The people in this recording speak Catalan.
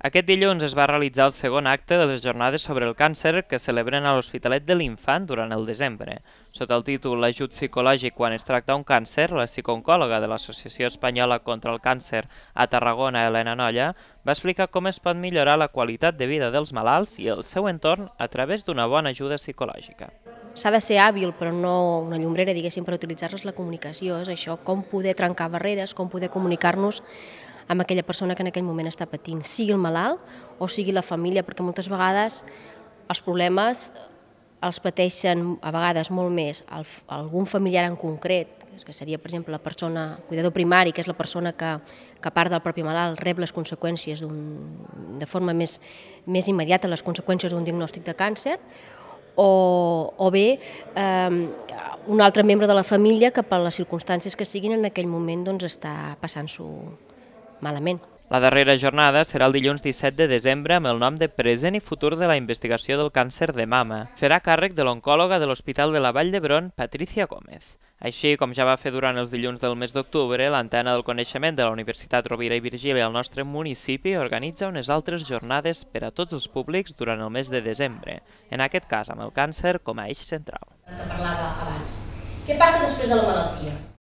Aquest dilluns es va realitzar el segon acte de les jornades sobre el càncer que celebren a l'Hospitalet de l'Infant durant el desembre. Sota el títol L'ajut psicològic quan es tracta un càncer, la psicooncòloga de l'Associació Espanyola contra el Càncer a Tarragona, Helena Nolla, va explicar com es pot millorar la qualitat de vida dels malalts i el seu entorn a través d'una bona ajuda psicològica. S'ha de ser hàbil, però no una llombrera, diguéssim, per utilitzar-les la comunicació. És això, com poder trencar barreres, com poder comunicar-nos amb aquella persona que en aquell moment està patint, sigui el malalt o sigui la família, perquè moltes vegades els problemes els pateixen a vegades molt més el, algun familiar en concret, que seria, per exemple, la persona, cuidador primari, que és la persona que, que a part del propi malalt rep les conseqüències de forma més, més immediata, les conseqüències d'un diagnòstic de càncer, o, o bé eh, un altre membre de la família que per les circumstàncies que siguin en aquell moment doncs, està passant-s'ho malament. La darrera jornada serà el dilluns 17 de desembre amb el nom de Present i Futur de la Investigació del Càncer de Mama. Serà càrrec de l'oncòloga de l'Hospital de la Vall d'Hebron, Patricia Gómez. Així com ja va fer durant els dilluns del mes d'octubre, l'antena del coneixement de la Universitat Rovira i Virgili al nostre municipi organitza unes altres jornades per a tots els públics durant el mes de desembre, en aquest cas amb el càncer com a eix central. Que parlava abans. Què passa després de la malaltia?